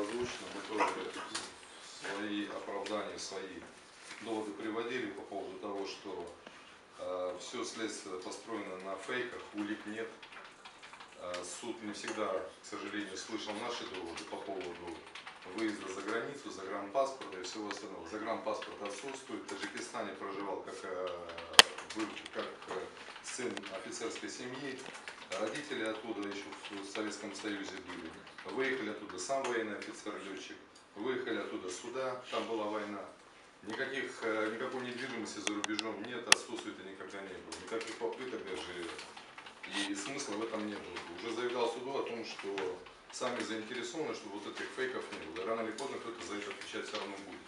озвучено, мы тоже свои оправдания, свои доводы приводили по поводу того, что все следствие построено на фейках, улик нет. Э, суд не всегда, к сожалению, слышал наши доводы по поводу выезда за границу, загранпаспорта и всего остального. Загранпаспорт отсутствует. В Таджикистане проживал как, э, был как э, сын офицерской семьи. Родители оттуда еще в Советском Союзе были. Выехали оттуда сам военный офицер-летчик. Выехали оттуда сюда, там была война. Никаких, э, никакой недвижимости за рубежом нет, отсутствует и никогда не было. Никаких попыток даже и смысла в этом не было. Уже заявлял суду о том, что сами заинтересованы, чтобы вот этих фейков не было. Рано или поздно кто-то за это отвечать все равно будет.